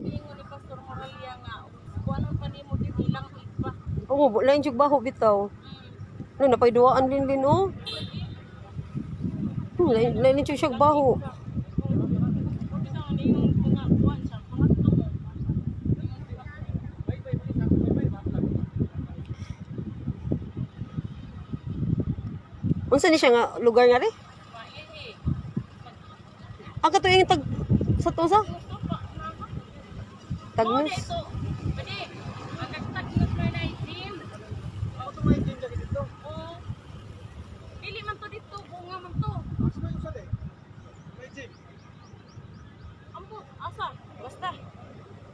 Ingon ni Pastor Moralia nga, kuanon pa nimo din ilang iba. Oo, lain jug baho bitaw. No, napay duwaan din din oh. Hmm, lain lain jug siya baho. Unsa ni siya nga lugar nga ri? Ang kato yung tag sa tusa? Pa na. Tagnos. Na na.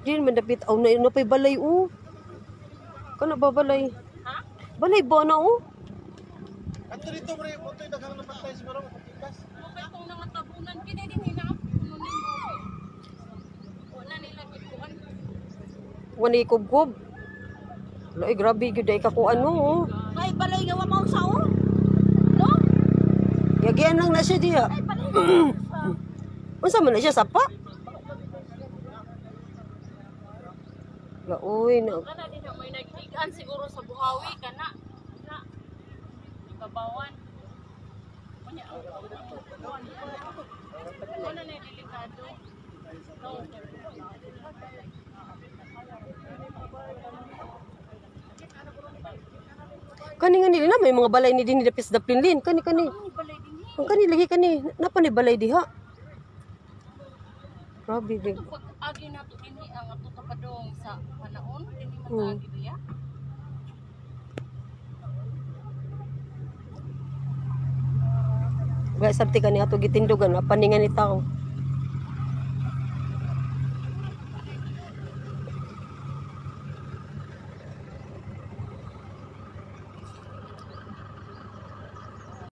Diyan mandapit aw na na pay balay oh. Kana ba balay? Ha? Balay ba na oh? Ato dito pre, mo toy daghang napatay siguro mo papikas. Okay kung nga tabunan, kini din hinap. Ano ni mo? Wala nila gikuan. Wani kubkob. Lay grabe gyud ay kako ano oh. Ay, balay nga wa mao sao? No? Yagian lang na siya diha. Ay, balay. Unsa man na siya sapa? La uy na. Kana din ang may naghigan siguro sa buhawi kana. Na. Ibabawan. Kunya ang Ano na delikado? Kani nga nila may mga balay ni din ni dapis daplinlin. Kani kani. Din. Ang kani lagi kani. Napa ni balay diha? Grabe di. Ito pag agi na to dinhi ang ato sa panahon dinhi man Hmm. agi diya. Gaya sabti kani ato gitindugan paningan ni tao.